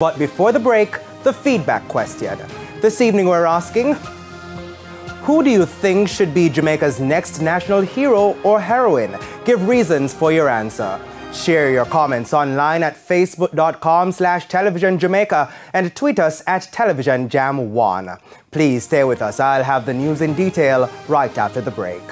But before the break, the feedback question. This evening we're asking, who do you think should be Jamaica's next national hero or heroine? Give reasons for your answer. Share your comments online at facebook.com slash televisionjamaica and tweet us at televisionjam1. Please stay with us. I'll have the news in detail right after the break.